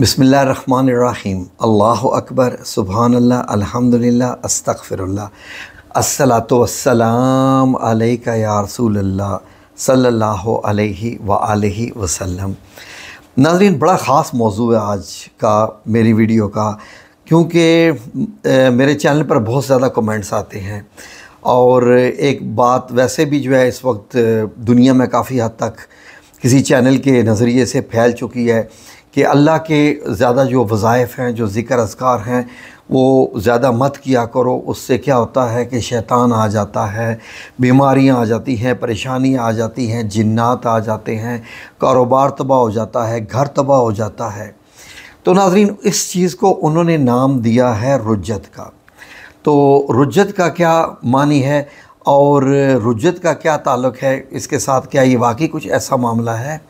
बिसमीम अल्लाह अकबर सुबहान अल्लाह अल्हम्दुलिल्लाह, अस्तगफिरुल्लाह। अस्सलातु वस्सलाम अलैका या रसूलल्लाह सल्लल्लाहु अलैहि व आलिहि वसल्लम। नाज़रीन, बड़ा ख़ास मौजू है आज का मेरी वीडियो का, क्योंकि मेरे चैनल पर बहुत ज़्यादा कमेंट्स आते हैं। और एक बात वैसे भी जो है, इस वक्त दुनिया में काफ़ी हद तक किसी चैनल के नज़रिए से फैल चुकी है। कि अल्लाह के ज़्यादा जो वज़ाइफ हैं, जो ज़िक्र असकार हैं, वो ज़्यादा मत किया करो। उससे क्या होता है कि शैतान आ जाता है, बीमारियाँ आ जाती हैं, परेशानियाँ आ जाती हैं, जिन्नात आ जाते हैं, कारोबार तबाह हो जाता है, घर तबाह हो जाता है। तो नाजरीन, इस चीज़ को उन्होंने नाम दिया है रुजत का। तो रुजत का क्या मानी है और रुजत का क्या ताल्लुक़ है? इसके साथ क्या ये वाकई कुछ ऐसा मामला है?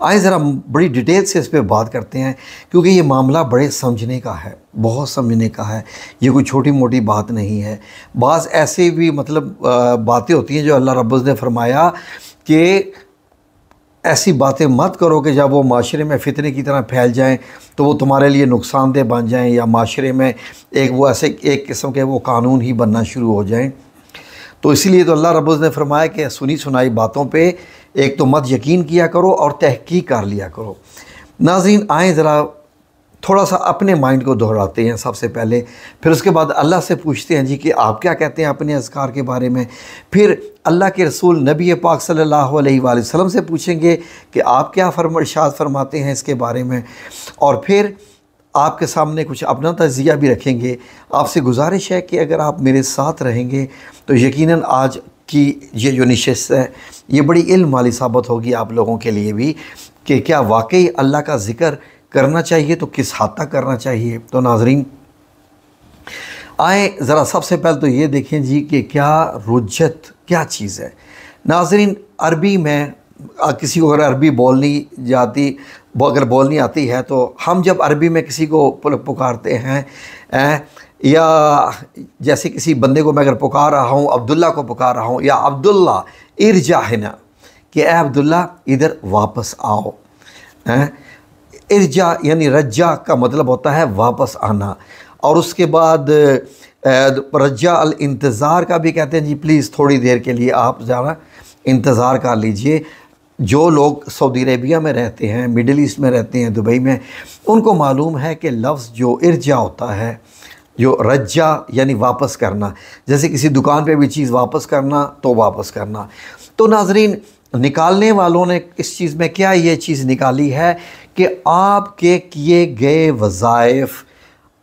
आए ज़रा बड़ी डिटेल से इस पर बात करते हैं, क्योंकि ये मामला बड़े समझने का है, बहुत समझने का है। ये कोई छोटी मोटी बात नहीं है। बाज़ ऐसे भी मतलब बातें होती हैं जो अल्लाह रब्बुल ने फरमाया कि ऐसी बातें मत करो कि जब वो माशरे में फ़ितने की तरह फैल जाएँ तो वो तुम्हारे लिए नुकसानदेह बन जाएँ, या माशरे में एक वो ऐसे एक किस्म के वो कानून ही बनना शुरू हो जाएँ। तो इसीलिए तो अल्लाह रब्बुल ने फरमाया कि सुनी सुनाई बातों पे एक तो मत यकीन किया करो और तहकीक कर लिया करो। नाजीन आए ज़रा थोड़ा सा अपने माइंड को दोहराते हैं सबसे पहले। फिर उसके बाद अल्लाह से पूछते हैं जी कि आप क्या कहते हैं अपने अजकार के बारे में? फिर अल्लाह के रसूल नबी पाक सल्लल्लाहु अलैहि वसल्लम से पूछेंगे कि आप क्या फरम, इर्शाद फरमाते हैं इसके बारे में? और फिर आपके सामने कुछ अपना तजिया भी रखेंगे। आपसे गुजारिश है कि अगर आप मेरे साथ रहेंगे तो यकीनन आज की ये जो नशस्त है, ये बड़ी इल्म वाली साबित होगी आप लोगों के लिए भी कि क्या वाकई अल्लाह का ज़िक्र करना चाहिए तो किस हद तक करना चाहिए? तो नाजरीन, आए ज़रा सबसे पहले तो ये देखें जी कि क्या रुजत क्या चीज़ है। नाजरीन, अरबी में किसी को अगर अरबी बोलनी जाती अगर बोलनी आती है तो हम जब अरबी में किसी को पुकारते हैं या जैसे किसी बंदे को मैं अगर पुकार रहा हूँ, अब्दुल्ला को पुकार रहा हूँ, या अब्दुल्ला इरजाहना कि ए अब्दुल्ला, इधर वापस आओ इर्जा यानी रज्जा का मतलब होता है वापस आना, और उसके बाद रज्जा अल इंतज़ार का भी कहते हैं, जी प्लीज़ थोड़ी देर के लिए आप ज़रा इंतज़ार कर लीजिए जो लोग सऊदी अरेबिया में रहते हैं, मिडिल ईस्ट में रहते हैं, दुबई में, उनको मालूम है कि लफ्ज़ जो इर्जा होता है, जो रज्जा यानी वापस करना, जैसे किसी दुकान पे भी चीज़ वापस करना तो वापस करना। तो नाजरीन, निकालने वालों ने इस चीज़ में क्या ये चीज़ निकाली है कि आपके किए गए वज़ाइफ,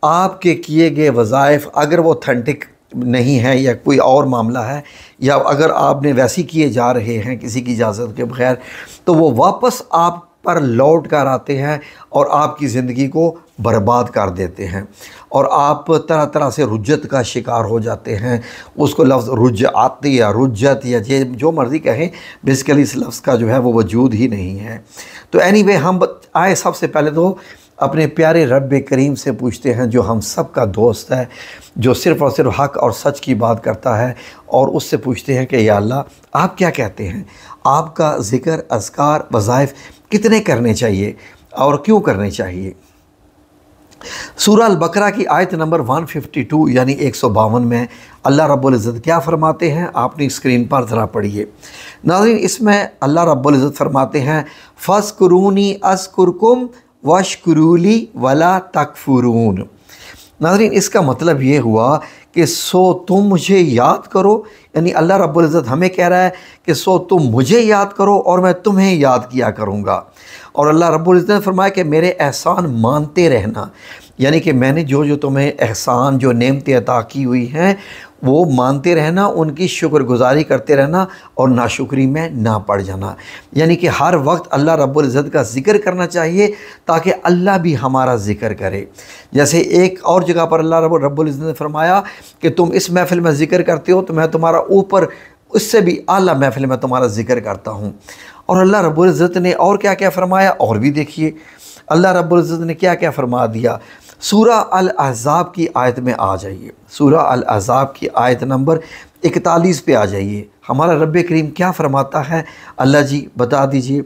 आपके किए गए वज़ाइफ अगर वो ऑथेंटिक नहीं है या कोई और मामला है या अगर आपने वैसी किए जा रहे हैं किसी की इजाज़त के बगैर तो वो वापस आप पर लौट कर आते हैं और आपकी ज़िंदगी को बर्बाद कर देते हैं। और आप तरह तरह से रुजत का शिकार हो जाते हैं। उसको लफ्ज़ रुज आती या रुजत या जे जो मर्ज़ी कहें बेसिकली इस लफ्ज़ का जो है वो वजूद ही नहीं है। तो एनी anyway, हम आए सबसे पहले तो अपने प्यारे रब करीम से पूछते हैं, जो हम सब का दोस्त है, जो सिर्फ़ और सिर्फ़ हक और सच की बात करता है, और उससे पूछते हैं कि, या अल्लाह, आप क्या कहते हैं? आपका ज़िक्र असकार वज़ाइफ कितने करने चाहिए और क्यों करने चाहिए? सूरह अल बकरा की आयत नंबर 152 यानी एक सौ बावन में अल्लाह रब्बुल इज़्ज़त क्या फ़रमाते हैं? आपने स्क्रीन पर ज़रा पढ़िए। नाज़रीन, इसमें अल्लाह रब्बुल इज़्ज़त फ़रमाते हैं फ़स्कुरूनी अस्कुरकुम वशकुरूली वला तकफुरून। नाजरीन, इसका मतलब ये हुआ कि सो तुम मुझे याद करो। यानी अल्लाह रब्बुल इज़्ज़त हमें कह रहा है कि सो तुम मुझे याद करो और मैं तुम्हें याद किया करूँगा। और अल्लाह रब्बुल इज़्ज़त ने फरमाया कि मेरे एहसान मानते रहना। यानी कि मैंने जो जो तुम्हें एहसान, जो नेमतें अता की हुई हैं वो मानते रहना, उनकी शुक्रगुजारी करते रहना और नाशुक्री में ना पड़ जाना। यानी कि हर वक्त अल्लाह रब्बुल का ज़िक्र करना चाहिए ताकि अल्लाह भी हमारा ज़िक्र करे। जैसे एक और जगह पर अल्लाह रब रब्बुल ने फरमाया कि तुम इस महफ़िल में ज़िक्र करते हो तो मैं तुम्हारा ऊपर, उससे भी आला महफ़िल में तुम्हारा ज़िक्र करता हूँ। और अल्लाह रब्बुल ने और क्या क्या फ़रमाया? और भी देखिए। अल्लाह रब्बुल ने क्या क्या फ़रमा दिया? सूरा अल अहज़ाब की आयत में आ जाइए। सूरा अल अहज़ाब की आयत नंबर इकतालीस पे आ जाइए। हमारा रब करीम क्या फ़रमाता है? अल्लाह जी, बता दीजिए।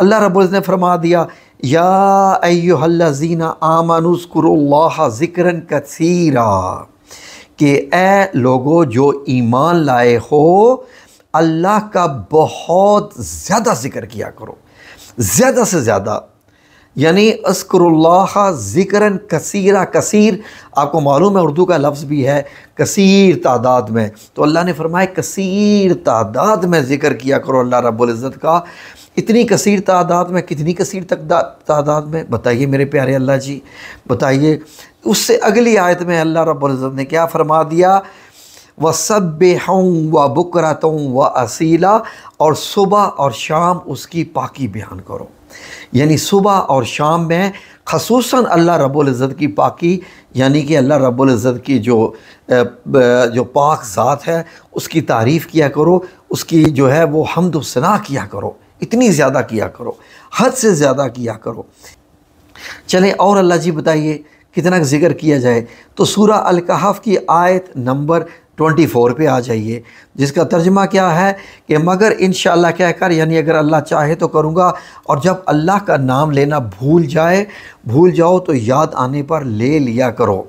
अल्लाह रब्बुल ने फरमा दिया, या अय्युहल्लज़ीना आमनुस्कुरुल्लाह ज़िक्रन कसीरा कि ए लोगो, जो ईमान लाए हो, अल्लाह का बहुत ज़्यादा ज़िक्र किया करो। ज़्यादा से ज़्यादा। यानी अस्करुल्लाह ज़िक्रन कसीरा, कसीर। आपको मालूम है, उर्दू का लफ्ज़ भी है, कसीर तादाद में। तो अल्लाह ने फरमाया, कसीर तादाद में ज़िक्र किया करो अल्लाह रब्ज़त का। इतनी कसीर तादाद में, कितनी कसीर तक तादाद में? बताइए मेरे प्यारे अल्लाह जी, बताइए। उससे अगली आयत में अल्लाह रब्ज़त ने क्या फरमा दिया? व सब व बुकरतों व असीला। और सुबह और शाम उसकी पाकि बयान करो। यानी सुबह और शाम में खसूस अल्लाह रब्ज़त की पाकि, यानी कि अल्लाह रब्ज़त की जो जो पाक ज़ात है, उसकी तारीफ़ किया करो, उसकी जो है वो हमद सना किया करो, इतनी ज़्यादा किया करो, हद से ज़्यादा किया करो। चलें और अल्लाह जी बताइए, कितना ज़िक्र किया जाए? तो सूरा अल कहफ़ की आयत नंबर ट्वेंटी फोर पर आ जाइए। जिसका तर्जमा क्या है कि मगर इन कहकर यानी अगर अल्लाह चाहे तो करूँगा। और जब अल्लाह का नाम लेना भूल जाए, भूल जाओ तो याद आने पर ले लिया करो।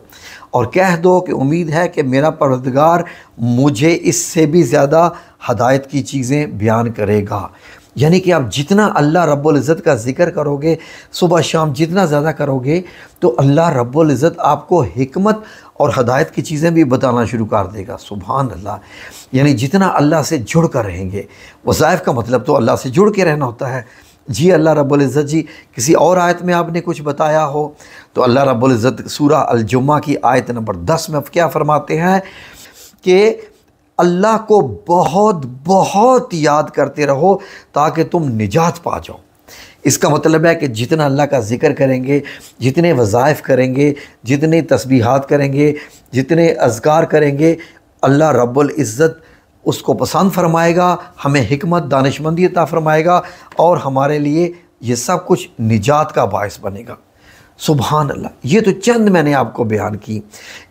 और कह दो कि उम्मीद है कि मेरा परवदगार मुझे इससे भी ज़्यादा हदायत की चीज़ें बयान करेगा। यानी कि आप जितना अल्लाह रब्बुल इज़्ज़त का ज़िक्र करोगे, सुबह शाम जितना ज़्यादा करोगे तो अल्लाह रब्बुल इज़्ज़त आपको हिकमत और हदायत की चीज़ें भी बताना शुरू कर देगा सुबह अल्लाह यानी जितना अल्लाह से जुड़ कर रहेंगे, वज़ाइफ का मतलब तो अल्लाह से जुड़ के रहना होता है। जी, अल्लाह रब्बुल इज़्ज़त जी, किसी और आयत में आपने कुछ बताया हो तो अल्लाह रब्बुल इज़्ज़त सूरा अलजुम्मा की आयत नंबर दस में क्या फरमाते हैं कि अल्लाह को बहुत बहुत याद करते रहो ताकि तुम निजात पा जाओ। इसका मतलब है कि जितना अल्लाह का ज़िक्र करेंगे, जितने वज़ाइफ करेंगे, जितने तस्बीहात करेंगे, जितने अजगार करेंगे, अल्लाह इज़्ज़त उसको पसंद फरमाएगा, हमें हमत दानशमंदी अता फरमाएगा और हमारे लिए ये सब कुछ निजात का बायस बनेगा। सुबहान अल्लाह ये तो चंद मैंने आपको बयान की।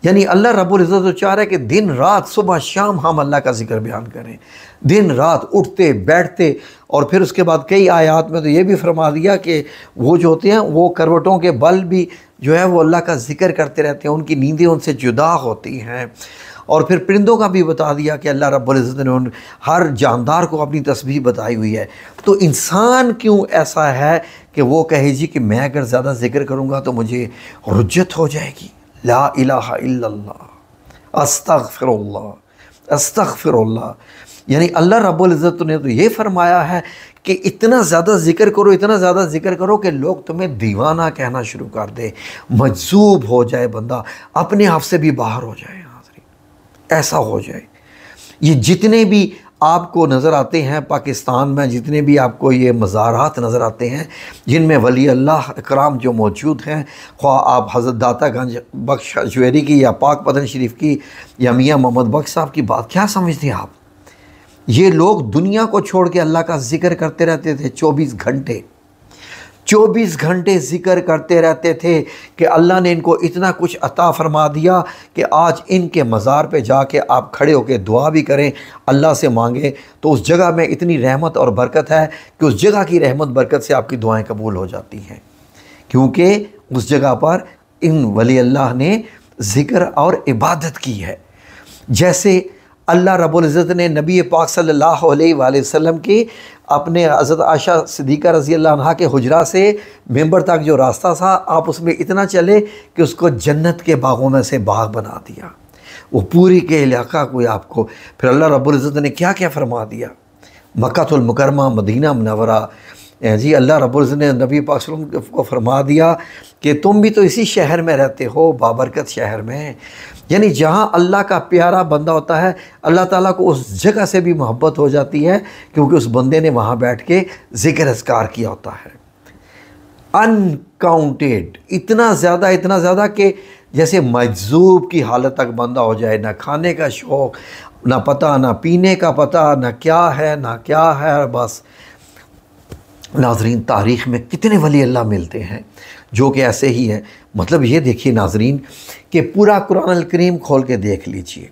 यानी अल्लाह रब्बुल इज़्ज़त तो चाह रहा है कि दिन रात, सुबह, शाम हम अल्लाह का ज़िक्र बयान करें। दिन रात उठते, बैठते और फिर उसके बाद कई आयात में तो ये भी फरमा दिया कि वो जो होते हैं, वो करवटों के बल भी जो है वो अल्लाह का ज़िक्र करते रहते हैं, उनकी नींदें उनसे जुदा होती हैं। और फिर परिंदों का भी बता दिया कि अल्लाह रब्बुल इज़्ज़त ने हर जानदार को अपनी तस्वीर बताई हुई है। तो इंसान क्यों ऐसा है कि वो कहे जी कि मैं अगर ज़्यादा ज़िक्र करूँगा तो मुझे रुज्जत हो जाएगी? ला इलाहा इल्लल्लाह। अस्तगफिरुल्लाह। अस्तगफिरुल्लाह। यानी अल्लाह रब्बुल इज़्ज़त ने तो ये फरमाया है कि इतना ज़्यादा ज़िक्र करो, इतना ज़्यादा ज़िक्र करो कि लोग तुम्हें दीवाना कहना शुरू कर दे। मजजूब हो जाए बंदा, अपने आप से भी बाहर हो जाए। ऐसा हो जाए। ये जितने भी आपको नज़र आते हैं पाकिस्तान में, जितने भी आपको ये मज़ारात नज़र आते हैं, जिनमें वली अल्लाह कराम जो मौजूद हैं ख्वा आप हज़रत दाता गंज बख्श अजवेरी की या पाक पदन शरीफ की या मियाँ मोहम्मद बख्श साहब की बात क्या समझते हैं आप? ये लोग दुनिया को छोड़ के अल्लाह का ज़िक्र करते रहते थे चौबीस घंटे। चौबीस घंटे ज़िक्र करते रहते थे कि अल्लाह ने इनको इतना कुछ अता फरमा दिया कि आज इनके मज़ार पे जाके आप खड़े होकर दुआ भी करें, अल्लाह से मांगें। तो उस जगह में इतनी रहमत और बरकत है कि उस जगह की रहमत, बरकत से आपकी दुआएँ कबूल हो जाती हैं। क्योंकि उस जगह पर इन वली अल्लाह ने ज़िक्र और इबादत की है। जैसे अल्लाह रब्बुल इज़्ज़त ने नबी पाक सल्लल्लाहु अलैहि वसल्लम की अपने हज़रत आशा सिद्दीक़ा रज़ी अल्लाह के हुजरा से मेंबर तक जो रास्ता था, आप उसमें इतना चले कि उसको जन्नत के बागों में से बाग बना दिया। वो पूरी के इलाका को आपको, फिर अल्लाह रब्बुल इज़्ज़त ने क्या क्या फरमा दिया? मक्तुलमकरमा मदीना मनवरा जी, अल्लाह रब्बुल ने नबी पाक को फरमा दिया कि तुम भी तो इसी शहर में रहते हो, बाबरकत शहर में। यानी जहाँ अल्लाह का प्यारा बंदा होता है, अल्लाह ताला को उस जगह से भी मोहब्बत हो जाती है, क्योंकि उस बंदे ने वहाँ बैठ के ज़िक्र असकार किया होता है। अनकाउंटेड, इतना ज़्यादा इतना ज़्यादा कि जैसे मजजूब की हालत तक बंदा हो जाए, ना खाने का शौक़, ना पता, ना पीने का पता, ना क्या है, ना क्या है, बस। नाजरीन, तारीख़ में कितने वली अल्लाह मिलते हैं, जो कि ऐसे ही है। मतलब ये देखिए नाजरीन, कि पूरा कुरान करीम खोल के देख लीजिए।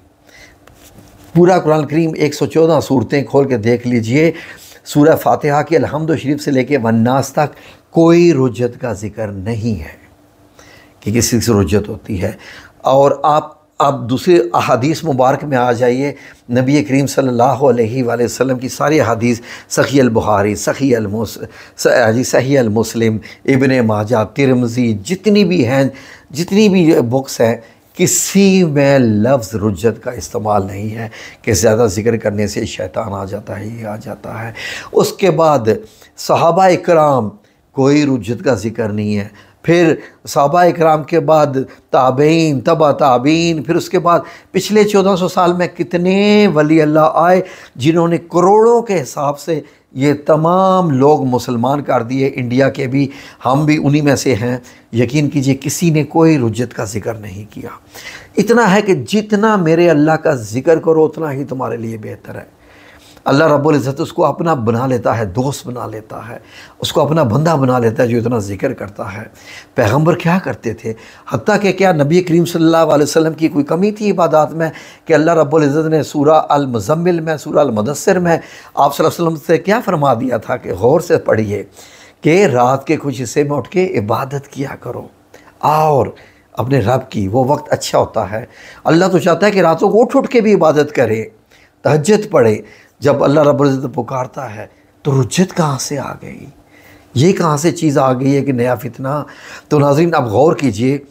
पूरा कुरान करीम 114 सूरतें खोल के देख लीजिए। सूरह फातिहा की अलहमद शरीफ से लेके वन्नास तक कोई रुजत का ज़िक्र नहीं है, कि किसी से रुजत होती है। और आप आप दूसरे अहादीस मुबारक में आ जाइए। नबी करीम सल्लल्लाहु अलैहि की सारी अहादीस सखी अल बुहारी सखी अल जी, सही अल मुस्लिम, इबन माजा, तिरमज़ी, जितनी भी हैं, जितनी भी बुक्स हैं, किसी में लफ्ज़ रुजत का इस्तेमाल नहीं है कि ज़्यादा ज़िक्र करने से शैतान आ जाता है, ये आ जाता है। उसके बाद सहाबा इकराम, कोई रुजत का ज़िक्र नहीं है। फिर सहाबा इकराम के बाद ताबीन, तबा ताबीन, फिर उसके बाद पिछले चौदह सौ साल में कितने वली अल्लाह आए जिन्होंने करोड़ों के हिसाब से ये तमाम लोग मुसलमान कर दिए, इंडिया के भी, हम भी उन्हीं में से हैं। यकीन कीजिए, किसी ने कोई रुजत का ज़िक्र नहीं किया। इतना है कि जितना मेरे अल्लाह का ज़िक्र करो, उतना ही तुम्हारे लिए बेहतर है। अल्लाह रब्बुल इज़्ज़त उसको अपना बना लेता है, दोस्त बना लेता है, उसको अपना बंदा बना लेता है जो इतना ज़िक्र करता है। पैगंबर क्या करते थे? हती कि क्या नबी करीम सल्लल्लाहु अलैहि वसल्लम की कोई कमी थी इबादत में कि अल्लाह रब्बुल इज़्ज़त ने सूरा अल मुज़म्मिल में, सूरा अल मुदस्सिर में आप वसल्लम से क्या फरमा दिया था कि गौर से पढ़िए कि रात के कुछ हिस्से में उठ के इबादत किया करो। और अपने रब की वो वक्त अच्छा होता है। अल्लाह तो चाहता है कि रातों को उठ उठ के भी इबादत करे तहजत पढ़े जब अल्लाह रब्ज़त पुकारता है तो रुजत कहाँ से आ गई? ये कहाँ से चीज़ आ गई है कि नया फितना? तो नाजरीन आप गौर कीजिए,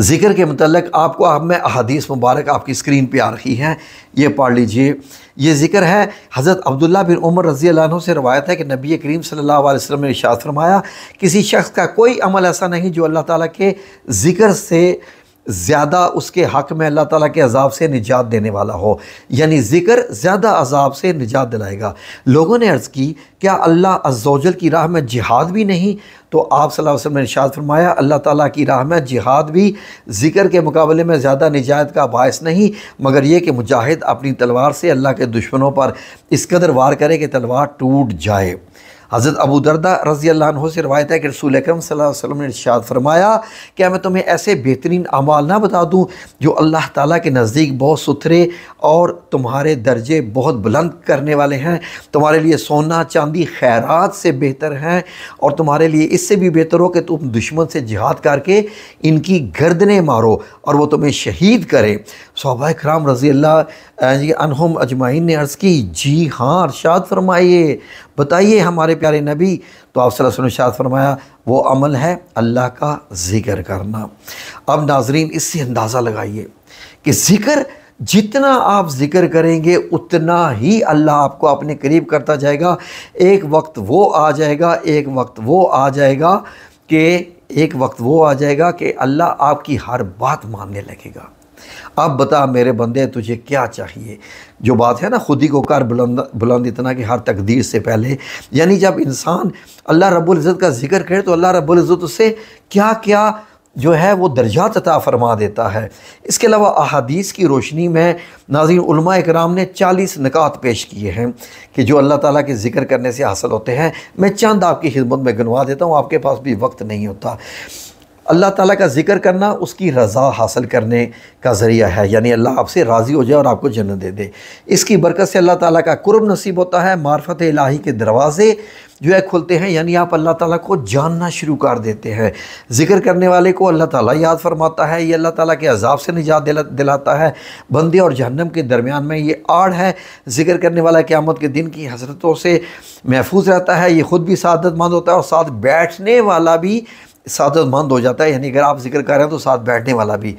ज़िक्र के मतलब आपको अब मैं अदीस मुबारक आपकी स्क्रीन पे आ रही हैं। ये पढ़ लीजिए। ये ज़िक्र है, हज़रत अब्दुल्ला बिन उमर रज़ी से रवायत है कि नबी करीम सल्लल्लाहु अलैहि वसल्लम ने इशाद फरमाया, किसी शख्स का कोई अमल ऐसा नहीं जो अल्लाह ताला के ज़िक्र से ज़्यादा उसके हक़ में अल्लाह ताला के अजाब से निजात देने वाला हो। यानी ज़िक्र ज़्यादा अजाब से निजात दिलाएगा। लोगों ने अर्ज़ की, क्या अल्लाह अज्जल की राह में जिहाद भी नहीं? तो आप सल्लल्लाहु अलैहि वसल्लम ने इरशाद फरमाया, अल्लाह ताला की राह में जिहाद भी ज़िक्र के मुकाबले में ज़्यादा निजात का बायस नहीं, मगर ये कि मुजाहिद अपनी तलवार से अल्लाह के दुश्मनों पर इस कदर वार करे कि तलवार टूट जाए। हज़रत अबू दरदा रज़ी अल्लाह से रवायत है कि रसूल अक्रम वसल्लम ने इर्शाद फरमाया क्या मैं तुम्हें ऐसे बेहतरीन अमाल ना बता दूँ जो अल्लाह ताला के नज़दीक बहुत सुथरे और तुम्हारे दर्जे बहुत बुलंद करने वाले हैं। तुम्हारे लिए सोना, चांदी खैरात से बेहतर हैं और तुम्हारे लिए इससे भी बेहतर हो कि तुम दुश्मन से जिहाद करके इनकी गर्दनें मारो और वो तुम्हें शहीद करें। सौबा कराम रज़ी अल्लाह अनहम अजमाइन ने अर्ज़ की, जी हाँ अरशाद फरमाइए। बताइए हमारे प्यारे नबी। तो आप सल्लल्लाहु फरमाया, वो अमल है अल्लाह का ज़िक्र करना। अब नाजरीन, इससे अंदाज़ा लगाइए कि ज़िक्र जितना आप ज़िक्र करेंगे, उतना ही अल्लाह आपको अपने करीब करता जाएगा। एक वक्त वो आ जाएगा, एक वक्त वो आ जाएगा कि, एक वक्त वो आ जाएगा कि अल्लाह आपकी हर बात मानने लगेगा। अब बता मेरे बंदे, तुझे क्या चाहिए? जो बात है ना, खुद ही को कर बुलंद बुलंद इतना कि हर तकदीर से पहले। यानी जब इंसान अल्लाह रब्बुल इज़्ज़त का ज़िक्र करे तो अल्लाह रब्बुल इज़्ज़त उससे क्या क्या जो है, वो दर्जात अता फरमा देता है। इसके अलावा अहादीस की रोशनी में नाजीन कराम ने चालीस नकात पेश किए हैं कि जो अल्लाह ताला के ज़िक्र करने से हासिल होते हैं। मैं चंद आपकी खिदमत में गनवा देता हूँ, आपके पास भी वक्त नहीं होता। अल्लाह ताला का ज़िक्र करना, उसकी रज़ा हासिल करने का ज़रिया है। यानी अल्लाह आपसे राज़ी हो जाए और आपको जन्नत दे दे। इसकी बरकत से अल्लाह ताला का कुर्ब नसीब होता है। मार्फत इलाही के दरवाज़े जो है खुलते हैं। यानी आप अल्लाह ताला को जानना शुरू कर देते हैं। ज़िक्र करने वाले को अल्लाह ताला याद फरमाता है। ये अल्लाह ताला के अजाब से निजात दिला, दिलाता है। बंदे और जहन्नम के दरमियान में ये आड़ है। ज़िक्र करने वाला क़्यामत के दिन की हसरतों से महफूज रहता है। ये ख़ुद भी सादतमंद होता है और साथ बैठने वाला भी सादतमंद हो जाता है। यानी अगर आप ज़िक्र कर रहे हैं तो साथ बैठने वाला भी।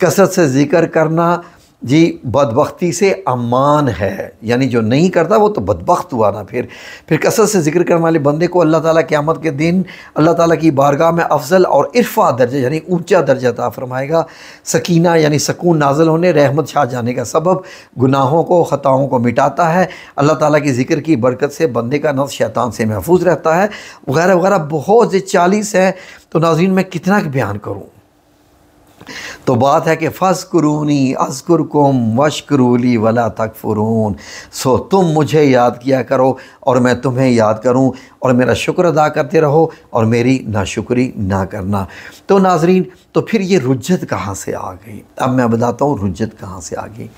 कसरत से ज़िक्र करना जी, बदबख्ती से अमान है। यानी जो नहीं करता, वो तो बदबख्त हुआ ना फिर। फिर कसरत से ज़िक्र करने वाले बंदे को अल्लाह ताला क़यामत के दिन, अल्लाह ताला की बारगाह में अफजल और इरफा दर्जे, यानी ऊँचा दर्जा ता फरमाएगा। सकीना, यानी सकून नाजल होने, रहमत छा जाने का सबब गुनाहों को, ख़ताओं को मिटाता है। अल्लाह ताला की ज़िक्र की बरकत से बंदे का नफ्स शैतान से महफूज रहता है। वगैरह वगैरह बहुत से चालीस है। तो नाजीन मैं कितना बयान करूँ तो बात है कि फ़सकरूनी असकुरकुम वशकरूली वला तकफरून। सो तुम मुझे याद किया करो और मैं तुम्हें याद करूँ और मेरा शुक्र अदा करते रहो और मेरी नाशुक्री ना करना। तो नाजरीन तो फिर ये रुजत कहाँ से आ गई? अब मैं बताता हूँ रुजत कहाँ से आ गई।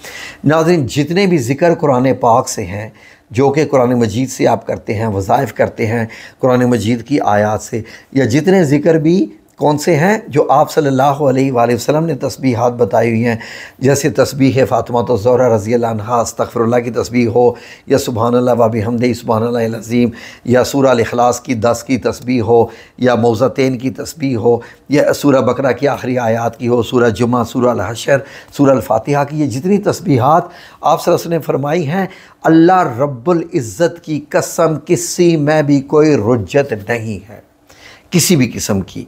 नाजरीन, जितने भी ज़िक्र कुरान पाक से हैं, जो कि कुरान मजीद से आप करते हैं, वज़ाइफ करते हैं, कुरान मजीद की आयात से, या जितने ज़िक्र भी कौन से हैं जो आप सल्लल्लाहु अलैहि वसल्लम ने तस्बीहात बताई हुई हैं? जैसे तस्बीह फ़ातिमा तो ज़ोरा रज़ी अस्तफ़रल्ला की तस्बीह हो, या सुबहान अल्लाह वाबी हमद सुबहान अज़ीम, या सूर अखलास की दस की तस्बीह हो, या मौज़तैन की तस्बीह हो, या सूर बकरा की आखिरी आयात की हो, सूर जुमा सूर हशर, सूर फ़ातिहा की, ये जितनी तस्बीहात आप सरस ने फरमाई हैं, अल्लाह रब्बुल इज़्ज़त की कसम, किसी में भी कोई रुज्जत नहीं है। किसी भी किस्म की।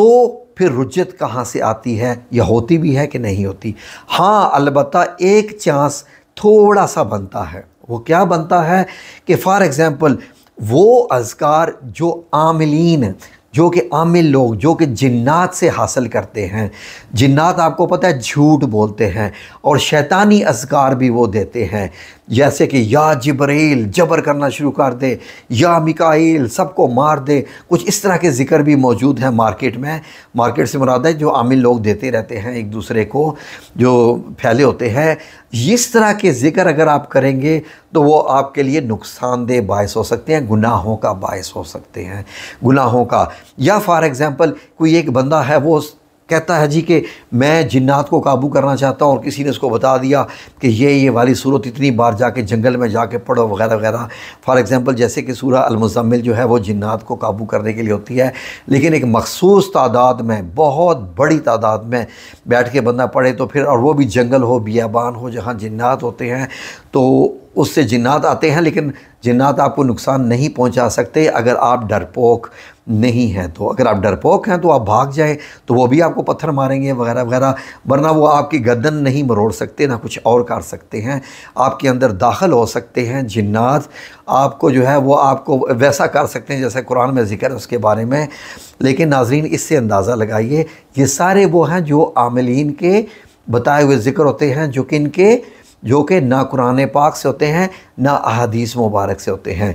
तो फिर रुजत कहाँ से आती है? या होती भी है कि नहीं होती? हाँ अलबत् एक चांस थोड़ा सा बनता है। वो क्या बनता है कि फ़ॉर एग्ज़ाम्पल वो अज़कार जो आमिलीन, जो कि आमिल लोग, जो कि जिन्नात से हासिल करते हैं। जिन्नात आपको पता है झूठ बोलते हैं और शैतानी असकार भी वो देते हैं। जैसे कि या जबरील जबर करना शुरू कर दे, या मिकाइल सबको मार दे। कुछ इस तरह के ज़िक्र भी मौजूद हैं मार्केट में। मार्केट से मुराद है, जो आमिल लोग देते रहते हैं एक दूसरे को, जो फैले होते हैं। इस तरह के ज़िक्र अगर आप करेंगे तो वो आपके लिए नुकसानदेह बायस हो सकते हैं, गुनाहों का बायस हो सकते हैं। गुनाहों का, या फॉर एग्ज़ाम्पल कोई एक बंदा है, वो कहता है जी कि मैं जिन्नात को काबू करना चाहता हूँ और किसी ने उसको बता दिया कि ये ये वाली सूरत इतनी बार जाके जंगल में जाके पढ़ो वगैरह वगैरह। फॉर एग्ज़ाम्पल जैसे कि सूरह अलमुज़म्मिल जो है, वो जिन्नात को काबू करने के लिए होती है। लेकिन एक मखसूस तादाद में, बहुत बड़ी तादाद में बैठ के बंदा पढ़े तो फिर, और वो भी जंगल हो, बियाबान हो, जहाँ जिन्नात होते हैं तो उससे जिन्नात आते हैं, लेकिन जिन्नात आपको नुकसान नहीं पहुँचा सकते अगर आप डरपोक नहीं हैं। तो अगर आप डरपोक हैं तो आप भाग जाएँ तो वो भी आपको पत्थर मारेंगे वगैरह वगैरह, वरना वो आपकी गर्दन नहीं मरोड़ सकते, ना कुछ और कर सकते हैं। आपके अंदर दाखिल हो सकते हैं जिन्नात। आपको जो है, वो आपको वैसा कर सकते हैं जैसे कुरान में ज़िक्र है उसके बारे में। लेकिन नाजरीन, इससे अंदाज़ा लगाइए, ये सारे वो हैं जो आमलिन के बताए हुए ज़िक्र होते हैं, जो कि इनके जो कि ना कुरान पाक से होते हैं, ना अहादीस मुबारक से होते हैं।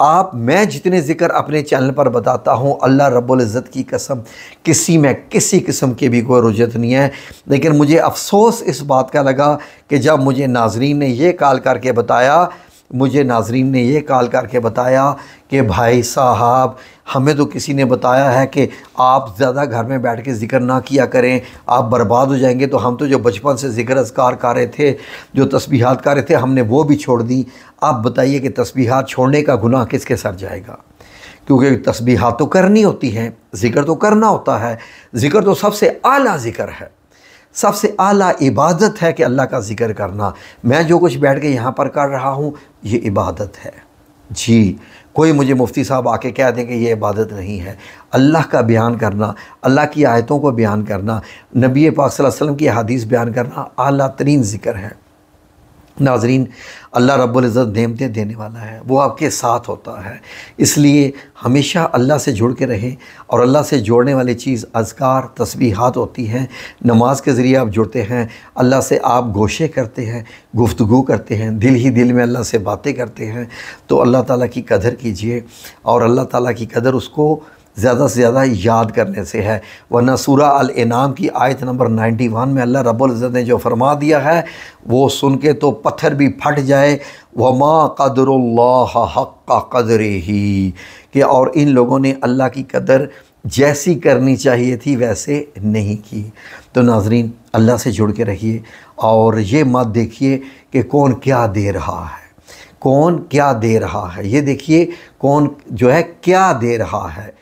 आप, मैं जितने ज़िक्र अपने चैनल पर बताता हूँ, अल्लाह रब्बुल इज़्ज़त की कसम, किसी में किसी किस्म की भी कोई रुझत नहीं है। लेकिन मुझे अफसोस इस बात का लगा कि जब मुझे नाजरीन ने यह कॉल करके बताया मुझे नाजरीन ने यह कॉल करके बताया कि भाई साहब, हमें तो किसी ने बताया है कि आप ज़्यादा घर में बैठ के ज़िक्र ना किया करें, आप बर्बाद हो जाएँगे। तो हम तो जो बचपन से ज़िक्र अजकार कर रहे थे, जो तस्बीहात कर रहे थे, हमने वो भी छोड़ दी। आप बताइए कि तस्बीहात छोड़ने का गुनाह किसके सर जाएगा? क्योंकि तस्बीहात तो करनी होती हैं, ज़िक्र तो करना होता है। ज़िक्र तो सबसे आला ज़िक्र है। सबसे आला इबादत है कि अल्लाह का ज़िक्र करना। मैं जो कुछ बैठ के यहाँ पर कर रहा हूँ, ये इबादत है। जी, कोई मुझे मुफ्ती साहब आके कह दें कि ये इबादत नहीं है। अल्लाह का बयान करना, अल्लाह की आयतों को बयान करना, नबी पाक वसल्लम की हदीस बयान करना आला तरीन ज़िक्र है। नाजरीन, अल्लाह रब्ज़त नेमतें देने वाला है, वो आपके साथ होता है। इसलिए हमेशा अल्लाह से जुड़ के रहें और अल्लाह से जोड़ने वाली चीज़ अज़कार, तस्बीहात होती हैं। नमाज़ के ज़रिए आप जुड़ते हैं, अल्लाह से आप गोशे करते हैं गुफ्तु करते हैं, दिल ही दिल में अल्लाह से बातें करते हैं। तो अल्लाह ताला की कदर कीजिए और अल्लाह ताला की कदर उसको ज़्यादा से ज़्यादा याद करने से है। वरना सूरा अल इनाम की आयत नंबर 91 में अल्लाह रब्बुल इज़्ज़त ने जो फरमा दिया है, वो सुन के तो पत्थर भी फट जाए। वमा कदरुल्लाह हक़ का कदर ही कि और इन लोगों ने अल्लाह की कदर जैसी करनी चाहिए थी, वैसे नहीं की। तो नाजरीन, अल्लाह से जुड़ के रहिए और ये मत देखिए कि कौन क्या दे रहा है। कौन क्या दे रहा है? ये देखिए, कौन जो है, क्या दे रहा है?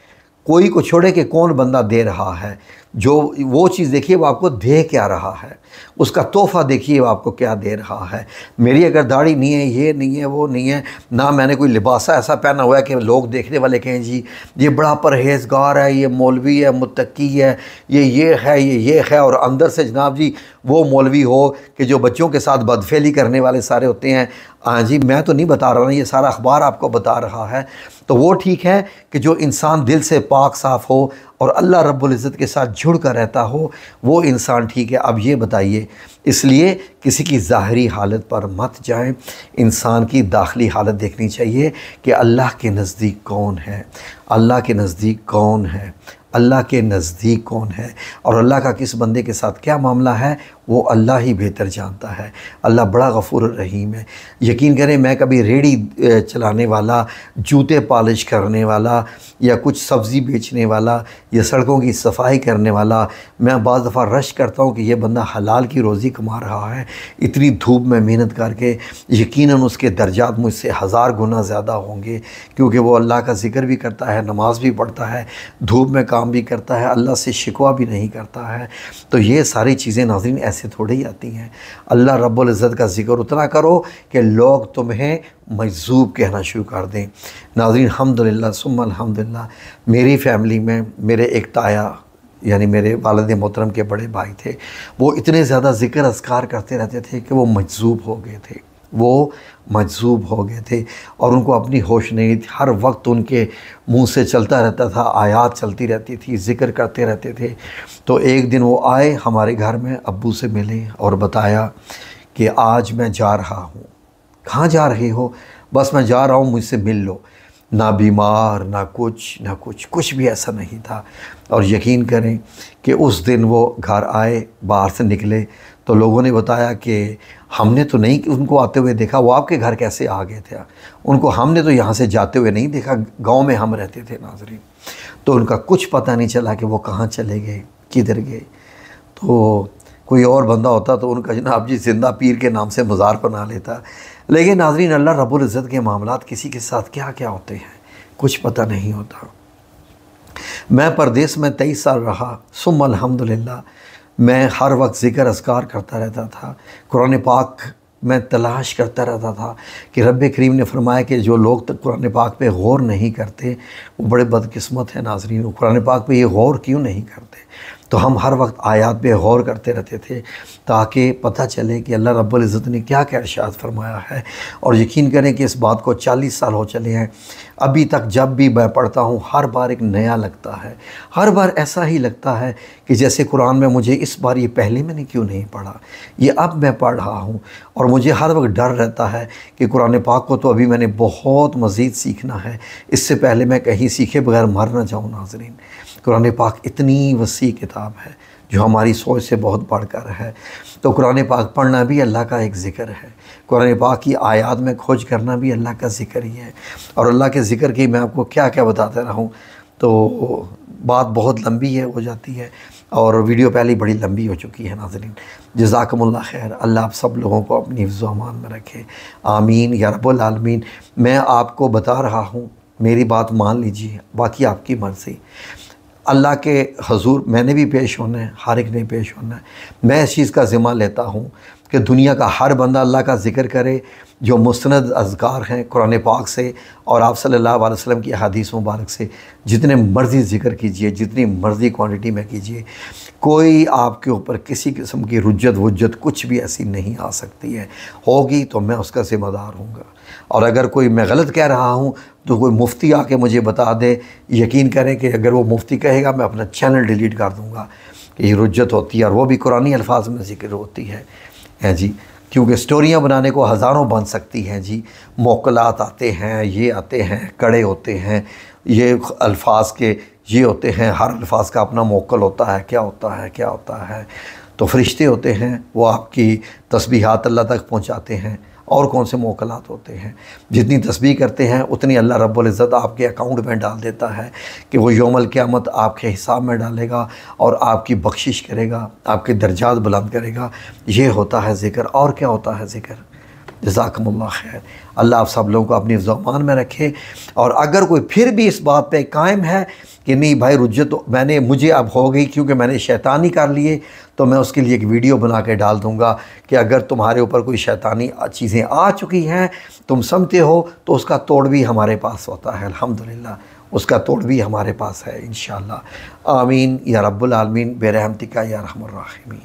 कोई को छोड़े कि कौन बंदा दे रहा है? जो वो चीज़ देखिए, वो आपको दे क्या रहा है। उसका तोहफ़ा देखिए, वो आपको क्या दे रहा है। मेरी अगर दाढ़ी नहीं है, ये नहीं है, वो नहीं है, ना मैंने कोई लिबासा ऐसा पहना हुआ है कि लोग देखने वाले कहें, जी, ये बड़ा परहेजगार है, ये मौलवी है मुतकी है, ये ये है, ये ये है। और अंदर से जनाब जी, वो मौलवी हो कि जो बच्चों के साथ बदफेली करने वाले सारे होते हैं। हाँ जी, मैं तो नहीं बता रहा ये सारा अखबार आपको बता रहा है। तो वो ठीक है कि जो इंसान दिल से पाक साफ़ हो और अल्लाह रब्बुल इज़्ज़त के साथ जुड़ कर रहता हो, वो इंसान ठीक है। अब ये बताइए, इसलिए किसी की ज़ाहरी हालत पर मत जाएँ। इंसान की दाखिली हालत देखनी चाहिए कि अल्लाह के नज़दीक कौन है। अल्लाह के नज़दीक कौन है? अल्लाह के नज़दीक कौन है? और अल्लाह का किस बंदे के साथ क्या मामला है? वो अल्लाह ही बेहतर जानता है। अल्लाह बड़ा गफूर रहीम है। यकीन करें, मैं कभी रेडी चलाने वाला, जूते पॉलिश करने वाला, या कुछ सब्ज़ी बेचने वाला, या सड़कों की सफ़ाई करने वाला, मैं बज़ दफ़ा रश करता हूँ कि यह बंदा हलाल की रोज़ी कमा रहा है। इतनी धूप में मेहनत करके यकीन उसके दर्जात मुझसे हज़ार गुना ज़्यादा होंगे, क्योंकि वो अल्लाह का ज़िक्र भी करता है, नमाज़ भी पढ़ता है, धूप में काम भी करता है, अल्लाह से शिकवा भी नहीं करता है। तो ये सारी चीज़ें नाजरीन, ऐसे थोड़े ही आती हैं। अल्लाह रब्बुल इज़्ज़त का ज़िक्र उतना करो कि लोग तुम्हें मजूब कहना शुरू कर दें। नाजरीन हमदिल्ला सुम अलहमदिल्ला मेरी फ़ैमिली में मेरे एक ताया, यानी मेरे वालद मोहतरम के बड़े भाई थे, वो इतने ज़्यादा ज़िक्र असकार करते रहते थे कि वो मजजूब हो गए थे। वो मजसूब हो गए थे और उनको अपनी होश नहीं थी। हर वक्त उनके मुँह से चलता रहता था, आयात चलती रहती थी, ज़िक्र करते रहते थे। तो एक दिन वो आए हमारे घर में, अब्बू से मिले और बताया कि आज मैं जा रहा हूँ। कहाँ जा रहे हो? बस मैं जा रहा हूँ, मुझसे मिल लो। ना बीमार, ना कुछ ना कुछ कुछ भी ऐसा नहीं था। और यकीन करें कि उस दिन वो घर आए, बाहर से निकले। तो लोगों ने बताया कि हमने तो नहीं, उनको आते हुए देखा, वो आपके घर कैसे आ गए थे? उनको हमने तो यहाँ से जाते हुए नहीं देखा, गाँव में हम रहते थे नाजरीन। तो उनका कुछ पता नहीं चला कि वो कहाँ चले गए, किधर गए। तो कोई और बंदा होता तो उनका जनाब जी ज़िंदा पीर के नाम से मज़ार बना लेता। लेकिन नाजरीन, अल्लाह रबुल्ज़त के मामला किसी के साथ क्या क्या होते हैं? कुछ पता नहीं होता। मैं परदेश में तेईस साल रहा सुम अलहमदिल्ला मैं हर वक्त ज़िक्र असकार करता रहता था। कुरान पाक मैं तलाश करता रहता था कि रब करीम ने फरमाया कि जो लोग कुरान पाक पे गौर नहीं करते, वो बड़े बदकिस्मत हैं नाजरीन। कुरान पाक पे ये गौर क्यों नहीं करते? तो हम हर वक्त आयात पे गौर करते रहते थे ताकि पता चले कि अल्लाह रब्बुल इज़्ज़त ने क्या क्या इरशाद फरमाया है। और यकीन करें कि इस बात को चालीस साल हो चले हैं। अभी तक जब भी मैं पढ़ता हूँ, हर बार एक नया लगता है। हर बार ऐसा ही लगता है कि जैसे कुरान में मुझे इस बार ये पहले मैंने क्यों नहीं पढ़ा? ये अब मैं पढ़ रहा हूँ। और मुझे हर वक्त डर रहता है कि कुरान पाक को तो अभी मैंने बहुत मज़ीद सीखना है। इससे पहले मैं कहीं सीखे बगैर मर ना जाऊँ, नाजरीन। कुरान पाक इतनी वसी किताब है, जो हमारी सोच से बहुत बढ़कर है। तो कुरान पाक पढ़ना भी अल्लाह का एक ज़िक्र है। कुरान पाक की आयात में खोज करना भी अल्लाह का ज़िक्र ही है। और अल्लाह के ज़िक्र की मैं आपको क्या क्या बताता रहूँ तो बात बहुत लंबी है, हो जाती है। और वीडियो पहले ही बड़ी लंबी हो चुकी है, नाजरीन। जजाकमुल्ला खैर। अल्लाह आप सब लोगों को अपनी अमान में रखे। आमीन। या रबालमीन मैं आपको बता रहा हूँ, मेरी बात मान लीजिए, बाकी आपकी मर्ज़ी। अल्लाह के हजूर, मैंने भी पेश होना है, हर एक ने पेश होना है। मैं इस चीज़ का ज़िम्मा लेता हूँ कि दुनिया का हर बंदा अल्लाह का ज़िक्र करे, जो मुस्ंद अज़गार हैं कुरान पाक से और आप सल्लल्लाहु अलैहि वसल्लम की हदीस मुबारक से, जितने मर्ज़ी ज़िक्र कीजिए, जितनी मर्ज़ी क्वांटिटी में कीजिए, कोई आपके ऊपर किसी किस्म की रुजत वज्जत कुछ भी ऐसी नहीं आ सकती है। होगी तो मैं उसका ज़िम्मेदार हूँगा और अगर कोई मैं गलत कह रहा हूँ तो कोई मुफ्ती आके मुझे बता दे। यकीन करें कि अगर वो मुफ्ती कहेगा, मैं अपना चैनल डिलीट कर दूँगा ये रुज्जत होती है और वो भी कुरानी अल्फाज में ज़िक्र होती है। हैं जी, क्योंकि स्टोरियाँ बनाने को हज़ारों बन सकती हैं जी। मोकलात आते हैं, ये आते हैं, कड़े होते हैं। ये अल्फाज के, ये होते हैं, हर अल्फाज का अपना मोकल होता है। क्या होता है, क्या होता है? तो फरिश्ते होते हैं, वो आपकी तस्बीहात अल्लाह तक पहुँचाते हैं। और कौन से मोकलात होते हैं। जितनी तस्वीर करते हैं, उतनी अल्लाह रब्ज़त आपके अकाउंट में डाल देता है कि वो योमल क़्यामत आपके हिसाब में डालेगा और आपकी बख्शिश करेगा, आपके दर्जात बुलंद करेगा। ये होता है ज़िक्र। और क्या होता है ज़िक्र? जजाकम्ला खैर। अल्लाह आप सब लोगों को अपनी ज़ुबान में रखे। और अगर कोई फिर भी इस बात पे कायम है कि नहीं भाई रुजत मैंने, मुझे अब हो गई क्योंकि मैंने शैतानी कर लिए तो मैं उसके लिए एक वीडियो बना के डाल दूँगा कि अगर तुम्हारे ऊपर कोई शैतानी चीज़ें आ चुकी हैं, तुम समझते हो तो उसका तोड़ भी हमारे पास होता है, अल्हम्दुलिल्लाह। उसका तोड़ भी हमारे पास है इन आमीन। या रब्बुल आलमीन। बेरहमती का या रहमान